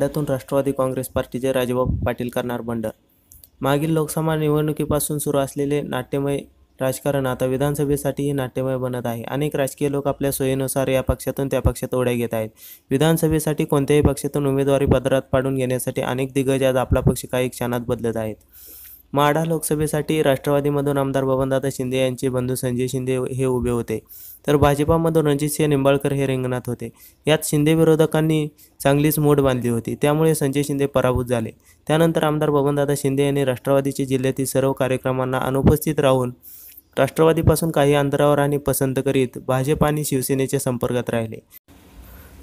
माढ्यातून राष्ट्रवादी काँग्रेस पार्टीचे राजेबाबू पाटील करणार बंड. मागील लोकसभा निवडणुकीपासून सुरू असलेले नाट्यमय राजकारण आता विधानसभेसाठीही नाट्यमय बनत आहे. अनेक राजकीय लोक आपल्या सोयीनुसार या पक्षातून त्या पक्षात उड्या घेत आहेत. विधानसभेसाठी कोणत्याही पक्षातून उमेदवारी पदरात पाडून घेण्यासाठी अनेक दिग्गज आज आपला पक्ष काही क्षणात बदलत आहेत. माढा लोकसभेसाठी राष्ट्रवादीमधून आमदार बबनदादा शिंदे यांचे बंधू संजय शिंदे हे उभे होते. तर भाजपामधून रणजितसिंह निंबाळकर हे रिंगणात होते. यात शिंदे विरोधकांनी चांगलीच मोड बांधली होती. त्यामुळे संजय शिंदे पराभूत झाले. त्यानंतर आमदार बबनदादा शिंदे यांनी राष्ट्रवादीचे जिल्ह्यातील सर्व कार्यक्रमांना अनुपस्थित राहून राष्ट्रवादीपासून काही अंतरावर आणि पसंत करीत भाजप आणि शिवसेनेच्या संपर्कात राहिले.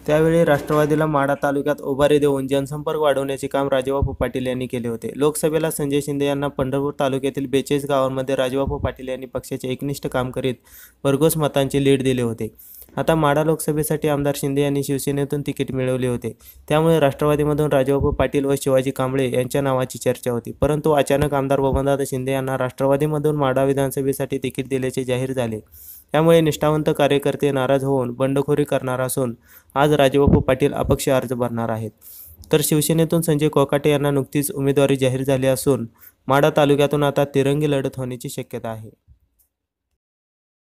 त्यावेळी राष्ट्रवादीला माढा तालुक्यात उभारी देऊन जनसंपर्क वाढवण्याचे काम राजेबापू पाटील यांनी केले होते. लोकसभेला संजय शिंदे यांना पंढरपूर तालुक्यातील बेचाळीस गावांमध्ये राजेबापू पाटील यांनी पक्षाचे एकनिष्ठ काम करीत भरघोस मतांचे लीड दिले होते. आता माढा लोकसभेसाठी आमदार शिंदे यांनी शिवसेनेतून तिकीट मिळवले होते. त्यामुळे राष्ट्रवादीमधून राजेबापू पाटील व शिवाजी कांबळे यांच्या नावाची चर्चा होती. परंतु अचानक आमदार बबनदादा शिंदे यांना राष्ट्रवादीमधून माढा विधानसभेसाठी तिकीट दिल्याचे जाहीर झाले. त्यामुळे निष्ठावंत कार्यकर्ते नाराज होऊन बंडखोरी करणार असून आज राजेबापू पाटील अपक्ष अर्ज भरणार आहेत. तर शिवसेनेतून संजय कोकाटे यांना नुकतीच उमेदवारी जाहीर झाली असून माढा तालुक्यातून आता तिरंगी लढत होण्याची शक्यता आहे.